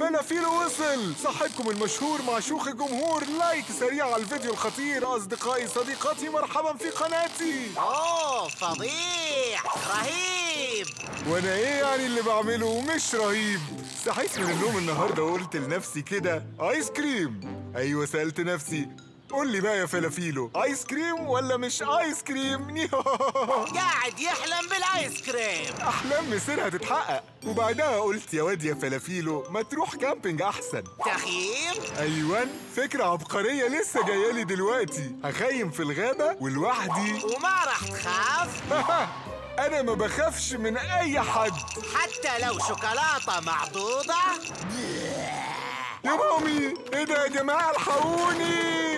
فلافيلو وصل صاحبكم المشهور مع شيوخ الجمهور. like سريع على الفيديو الخطير. أصدقائي صديقاتي مرحبا في قناتي. أوه فظيع رهيب. وأنا إيه يعني اللي بعمله؟ مش رهيب. صحيت من النوم النهارده وقلت لنفسي كده آيس كريم. أيوه سألت نفسي قول لي بقى يا فلافيلو. ايس كريم ولا مش ايس كريم قاعد يحلم بالآيس كريم. أحلام مصيرها تتحقق. وبعدها قلت يا واد يا فلافيلو ما تروح camping أحسن. تخييم أيوه فكرة عبقرية لسه جاية لي دلوقتي. هخيم في الغابة ولوحدي. وما راح تخاف. أنا ما بخافش من أي حد. حتى لو شوكولاتة معضوضة يا مامي إيه ده يا جماعة الحقوني.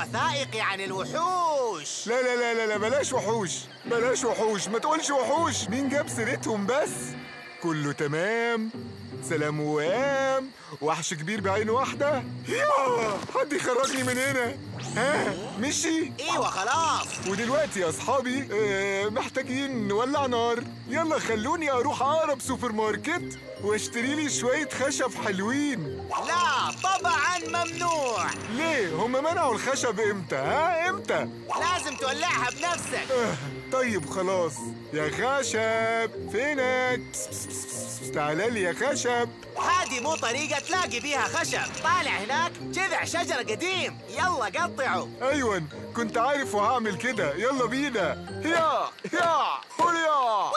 وثائقي عن الوحوش. لا لا لا لا لا بلاش وحوش بلاش وحوش ما تقولش وحوش. مين جاب سيرتهم بس؟ كله تمام. سلام وقام وحش كبير بعين واحدة. يا! حد يخرجني من هنا. ها مشي. أيوه خلاص. ودلوقتي يا أصحابي آه محتاجين نولع نار. يلا خلوني أروح أقرب سوبر ماركت واشتري لي شوية خشب حلوين. لا طبعا ممنوع. ليه؟ هم منعوا الخشب إمتى؟ ها إمتى؟ لازم تولعها بنفسك. آه، طيب خلاص. يا خشب فينك؟ تعال لي يا خشب. هذه مو طريقة تلاقي بيها خشب. طالع هناك جذع شجرة قديم. يلا قطعه. أيوه كنت عارف وهعمل كده. يلا بينا. يا يا هوليا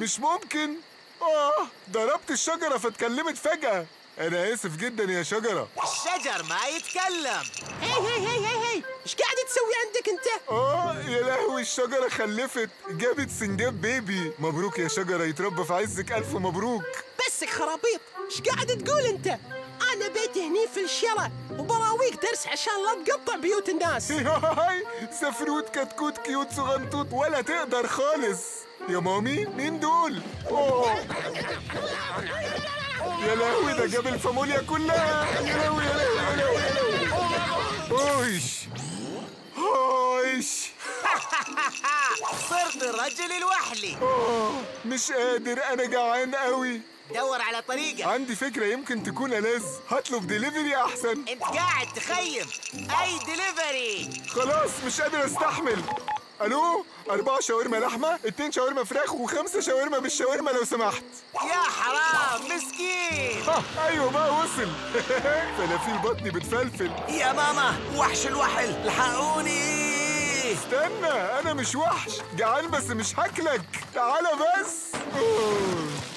مش ممكن. آه ضربت الشجرة فاتكلمت فجأة. أنا آسف جدا يا شجرة. الشجر ما يتكلم. هي هي هي هي هي. إيش قاعد تسوي عندك أنت؟ آه يا لهوي. الشجرة خلفت جابت سنجاب baby. مبروك يا شجرة يتربى في عزك. ألف مبروك. بسك خرابيط إيش قاعد تقول أنت؟ أنا بيتي هني في الشارع وبراويك درس عشان لا تقطع بيوت الناس. هاي سفروت كتكوت cute صغنطوط ولا تقدر خالص. يا مامي مين دول؟ أوه. يا لهوي ده جاب الفاميليا كلها. يا لهوي يا لهوي يا لهوي يا لهوي. أويش. أويش. صرت الرجل الوحلي. آه، مش قادر أنا جعان قوي. دور على طريقة عندي فكرة يمكن تكون ألذ. هطلب ديليفري أحسن. انت قاعد تخيم. أي دليفري. خلاص مش قادر أستحمل. ألو؟ أربعة شاورما لحمة اتنين شاورما فراخ وخمسة شاورما بالشاورما لو سمحت. يا حرام مسكين. ها أيوه بقى وصل. فلافيل بطني بتفلفل. يا ماما وحش الوحل الحقوني استنى أنا مش وحش جعان بس مش هاكلك تعالى بس.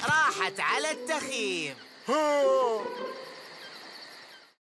راحت على التخييم.